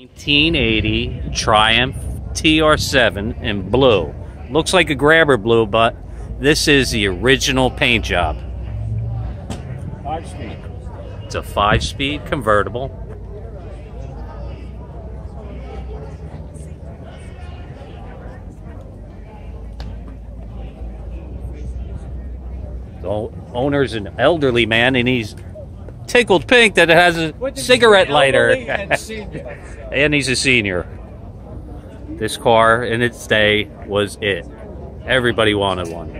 1980 Triumph TR7 in blue. Looks like a grabber blue, but this is the original paint job. Five speed. It's a five speed convertible. The owner's an elderly man and he's tickled pink that it has a What did you cigarette lighter. and and he's a senior. This car in its day was it. Everybody wanted one.